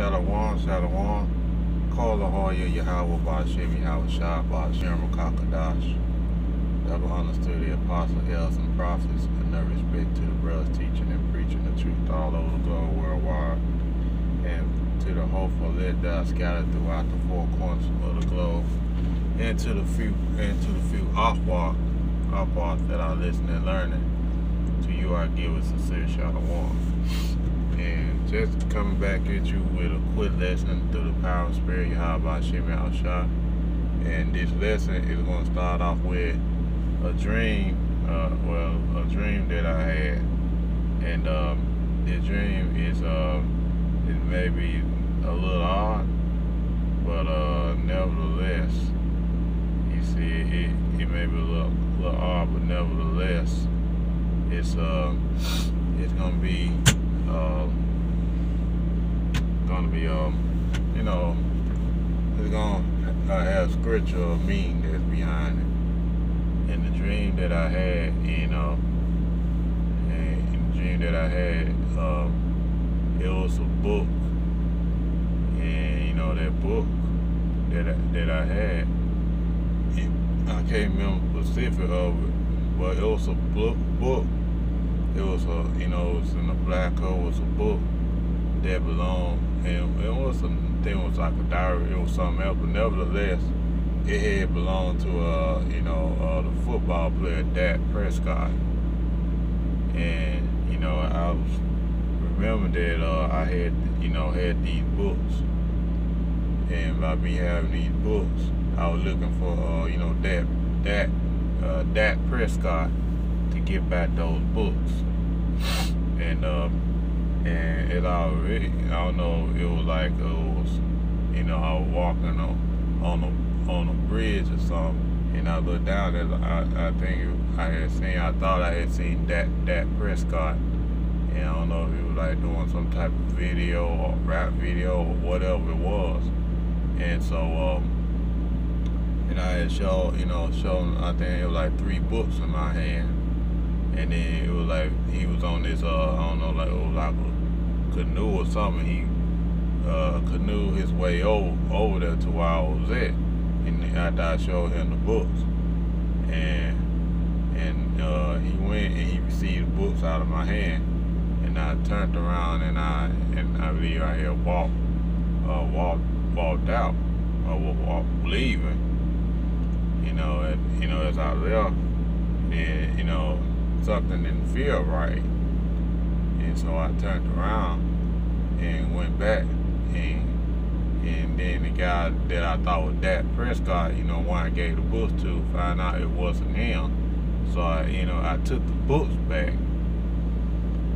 Shalom, Shalom. Call the Hoya Yahweh Bashim Yahweh Shah Bashim Kakadash. Double understood the apostle, elders, and prophets, and no respect to the brothers teaching and preaching the truth all over the globe worldwide. And to the hopeful that are scattered throughout the four corners of the globe. And to the few and to the few Akhbar, Akhbar that are listening and learning. To you I give a sincere Shalom and just coming back at you with a quick lesson through the power of spirit Yahweh Al Shah. And this lesson is going to start off with a dream, uh, well, a dream that I had. And um, the dream is, uh, may be a little odd, but uh, nevertheless, you see, it, it may be a little, little odd, but nevertheless, it's uh, it's gonna be um, gonna be um, you know, it's gonna uh, have scriptural meaning that's behind it. And the dream that I had, you know, and the dream that I had, um, it was a book, and you know that book that I, that I had, it, I can't remember specific of it, but it was a book book it was a you know it was in a black it was a book that belonged and it was a thing it was like a diary it was something else but nevertheless it had belonged to uh you know uh, the football player Dak Prescott. And you know I was remember that uh, I had you know had these books. And by me having these books I was looking for uh, you know that that uh, Dak Prescott get back those books. And uh, and it already, I don't know, it was like it was, you know, I was walking on on a on a bridge or something, and I looked down and I I think I had seen, I thought I had seen that that Prescott, and I don't know if he was like doing some type of video or rap video or whatever it was, and so. um and I had showed, you know, shown, I think it was like three books in my hand and then it was like he was on this uh I don't know like was like canoe or something. He uh canoe his way over over there to where I was at, and after I showed him the books, and and uh, he went and he received the books out of my hand, and I turned around and I and I believe I walked uh walked walked out. Or walked leaving, you know, and you know as I left, and you know something didn't feel right. And so I turned around and went back and and then the guy that I thought was Dak Prescott, you know, when I gave the books to, found out it wasn't him. So I, you know, I took the books back.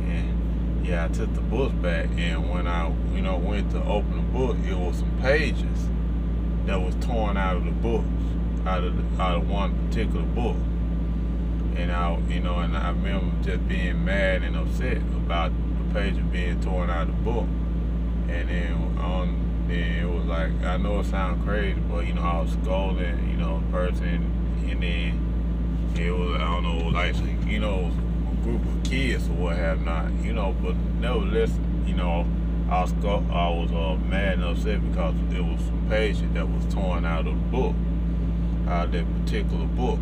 And yeah, I took the books back and when I, you know, went to open the book, it was some pages that was torn out of the books, out of the, out of one particular book and I, you know, and I remember just being mad and upset about the page being torn out of the book. And then on, then it was like, I know it sounds crazy, but you know, I was scolding, you know, person, and then it was, I don't know, like, you know, a group of kids or what have not, you know, but nevertheless, you know, I was, I was uh, mad and upset because it was some pages that was torn out of the book, out of that particular book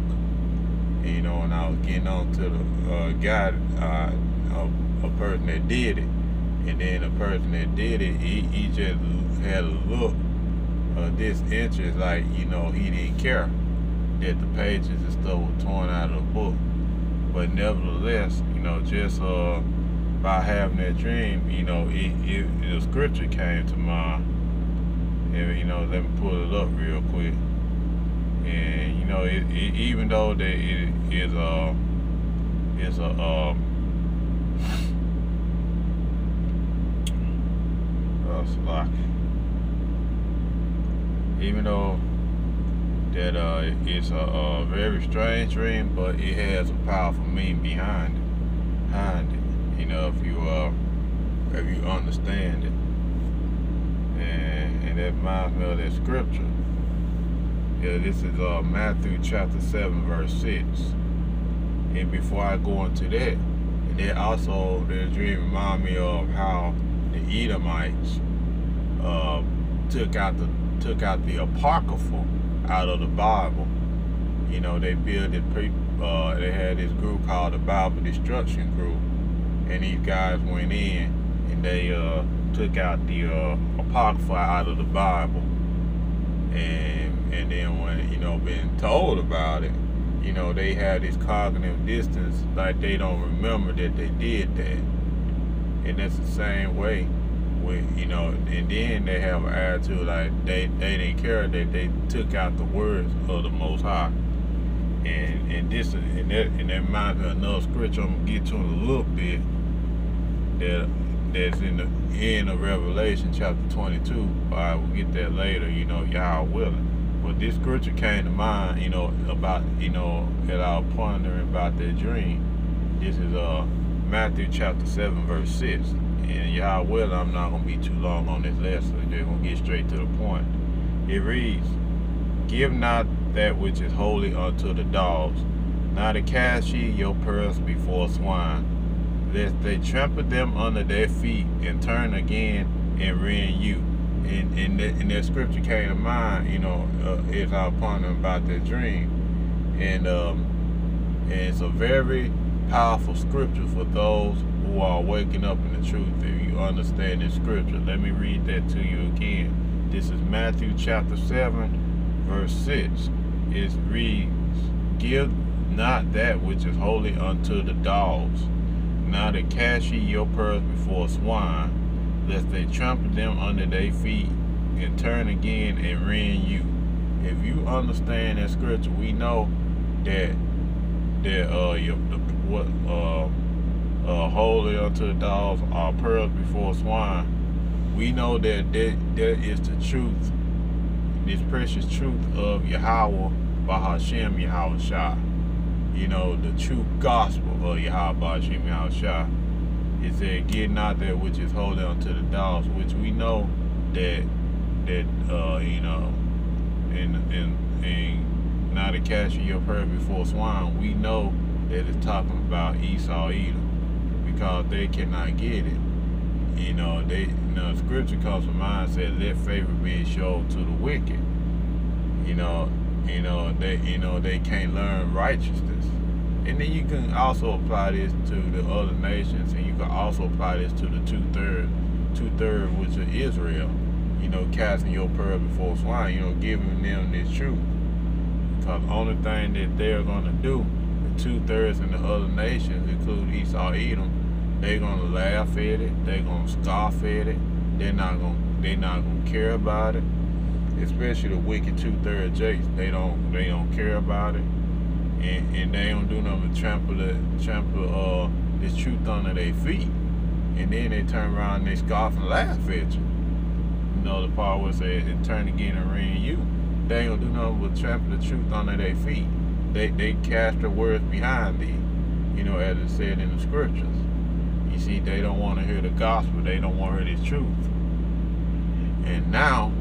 you know, and I was getting on to the uh, guy, uh, a, a, person that did it, and then the person that did it, he, he just had a look of this interest, like you know, he didn't care that the pages and stuff were torn out of the book, but nevertheless, you know, just uh, by having that dream, you know, it, it, the scripture came to mind. And, you know, let me pull it up real quick and you know, it, it, even though that it is a is a um, uh, even though that uh, it's a, a, very strange dream, but it has a powerful meaning behind it. Behind it, you know, if you uh, if you understand it, and and that reminds me of that scripture yeah, this is uh, Matthew chapter 7, verse 6. And before I go into that, and then also the dream remind me of how the Edomites, uh, took out the took out the apocryphal out of the Bible. You know, they built it. Uh, they had this group called the Bible Destruction Group, and these guys went in and they uh, took out the uh, apocrypha out of the Bible, and and then when you know being told about it, you know they have this cognitive distance, like they don't remember that they did that, and that's the same way with you know, and then they have an attitude like they they didn't care that they took out the words of the Most High. And and this and that and that reminds me another scripture I'm gonna get to in a little bit that that's in the end of Revelation chapter 22. I will get that later, you know, y'all willing. But this scripture came to mind, you know, about you know, I was pondering about that dream. This is uh Matthew chapter 7 verse 6 and y'all will, I'm not going to be too long on this lesson. We're going to get straight to the point. It reads, Give not that which is holy unto the dogs, neither cast ye your pearls before swine, lest they trample them under their feet and turn again and rend you. And, and, that, and that scripture came to mind, you know, uh, as I was pondering about that dream. And, um, and it's a very powerful scripture for those who are waking up in the truth. If you understand the scripture, let me read that to you again. This is Matthew chapter 7, verse 6. It reads, Give not that which is holy unto the dogs, neither cast ye your pearls before swine, lest they trample them under their feet and turn again and rend you. If you understand that scripture, we know that that uh your the what uh uh, holy unto the dogs are pearls before swine. We know that that, that is the truth, this precious truth of Yahweh Bahashem Yahweh Shah. You know, the true gospel of Yahweh Bahashem Yahweh Shah. It said, getting out there, which is holding onto the dogs, which we know that, that uh, you know, in, in, in not a catch your pearl before swine, we know that it's talking about Esau Edom because they cannot get it. You know, they you know, scripture comes from mind said, let favor be shown to the wicked. You know, you know, they you know, they can't learn righteousness. And then you can also apply this to the other nations and you can also apply this to the two thirds two thirds which is Israel. You know, casting your pearl before swine, you know, giving them this truth. Because the only thing that they're gonna do, the two thirds in the other nations, including Esau Edom, they're gonna laugh at it. They're gonna scoff at it. They're not gonna. They're not gonna care about it. Especially the wicked two third jakes. They don't. They don't care about it. And, and they don't do nothing but trample the trample uh this truth under their feet. And then they turn around and they scoff and laugh at you. You know the part it says and turn again and ring you. They gonna do nothing but trample the truth under their feet. They they cast the words behind thee. You know, as it said in the scriptures. You see, they don't want to hear the gospel. They don't want to hear the truth. And now,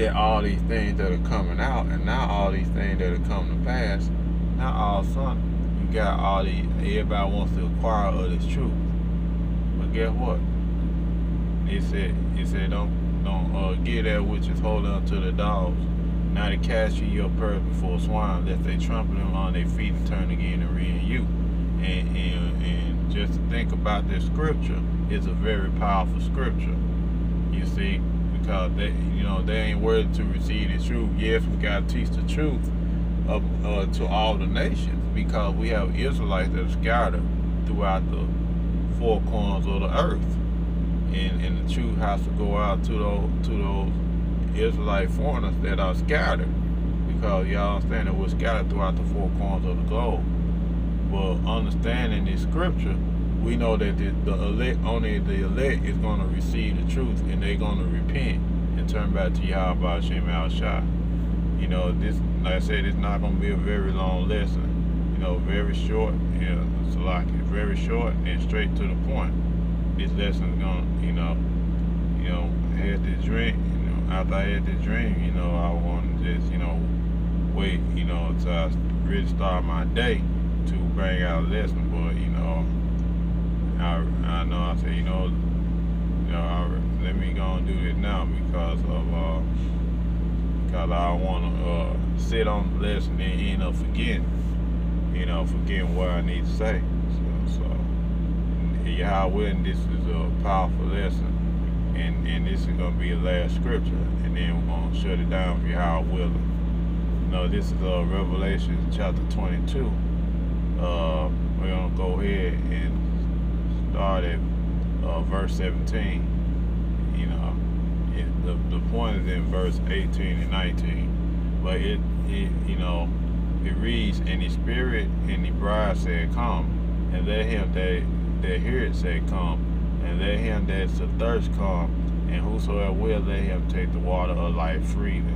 are all these things that are coming out, and now all these things that are coming to pass. Now all of a sudden, you got all these. Everybody wants to acquire all this truth. But guess what? It said, it said, don't don't uh, get that which is holding unto the dogs. Now to cast you your pearl before swine, lest they trample them on their feet and turn again and rend you. And, and, and just to think about this scripture it's a very powerful scripture. You see, because they, you know, they ain't worthy to receive the truth. Yes, we gotta teach the truth of, uh, to all the nations because we have Israelites that are scattered throughout the four corners of the earth, and and the truth has to go out to those to those Israelite foreigners that are scattered because y'all understand that we're scattered throughout the four corners of the globe. But understanding this scripture, we know that the, the elect, only the elect is going to receive the truth and they're going to repent and turn back to Yahweh Shem Al Shah. You know, this, like I said, it's not going to be a very long lesson. You know, very short, yeah, it's like it's very short and straight to the point. This lesson is going to, you know, you know, had this dream, you know, after I had this dream, you know, I want to just, you know, wait, you know, until I really start my day to bring out a lesson, but you know, I I know I said, you know, you know, I, let me go gonna do this now because of uh, because I want to uh, sit on the lesson and end up forgetting, you know, forgetting what I need to say. So, so Yahweh, this is a powerful lesson, and and this is gonna be the last scripture, and then we're gonna shut it down for Yahweh willing. You know, this is uh, Revelation chapter 22. Uh, we're gonna go ahead and start at uh, verse 17. You know, it, the, the point is in verse 18 and 19. But it, it you know, it reads, And the Spirit and the bride said, Come, and let him that, that hear it say, Come, and let him that's thirst come, and whosoever will, let him take the water of life freely.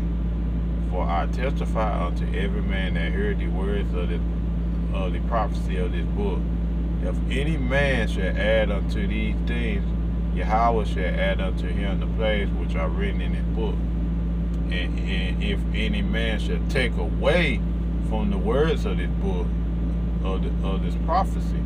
For I testify unto every man that heard the words of the, of the prophecy of this book if any man shall add unto these things, Yahweh shall add unto him the plagues which are written in his book. And, and if any man shall take away from the words of this book, of, the, of this prophecy,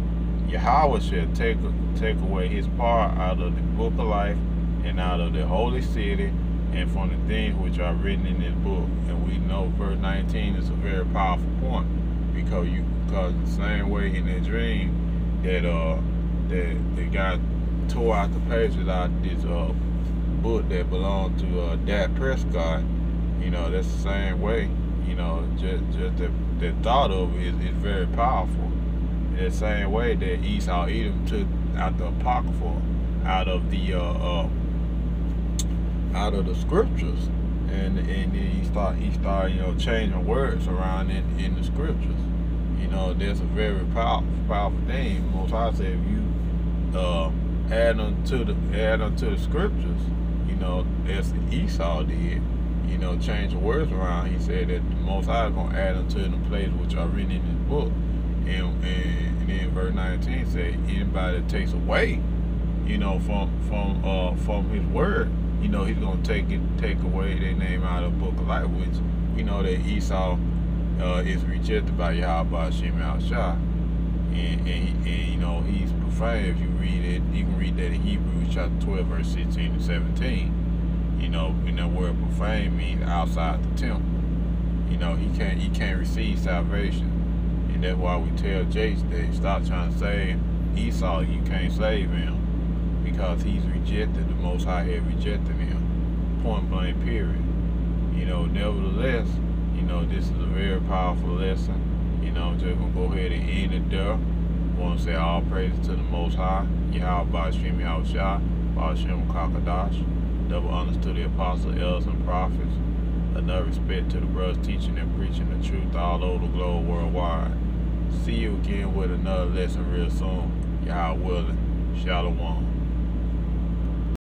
Yahweh shall take, take away his part out of the book of life and out of the holy city and from the things which are written in this book. And we know verse 19 is a very powerful point because you because the same way in the dream that uh that that got tore out the pages out this uh book that belonged to uh Dak Prescott, you know, that's the same way. You know, just just the, the thought of it is, is very powerful. The same way that Esau Edom took out the Apocrypha out of the uh, uh out of the scriptures and and he start he started you know changing words around in, in the scriptures you know, that's a very powerful, powerful thing. Most I say, if you uh, add them to the add them to the scriptures, you know, as Esau did, you know, change the words around. He said that the Most High is gonna add them to the place which are written in His book. And, and, and then verse 19 say, anybody that takes away, you know, from from uh from His word, you know, He's gonna take it take away their name out of the book of life, which you know that Esau uh, is rejected by Yahweh Hashem Al Shah. And, and, and, you know, he's profane. If you read it, you can read that in Hebrews chapter 12, verse 16 and 17. You know, in that word profane means outside the temple. You know, he can't he can't receive salvation. And that's why we tell Jace that stop trying to save Esau, you can't save him. Because he's rejected, the most high had rejected him. Point blank period. You know, nevertheless, know, this is a very powerful lesson. You know, I'm just gonna go ahead and end it there. To say all praise to the Most High, Yahweh Bashim Yahushua, Bashim Kakadash. Double honors to the apostles, elders, and prophets. Enough respect to the brothers teaching and preaching the truth all over the globe worldwide. See you again with another lesson real soon. Y'all willing. Shalom.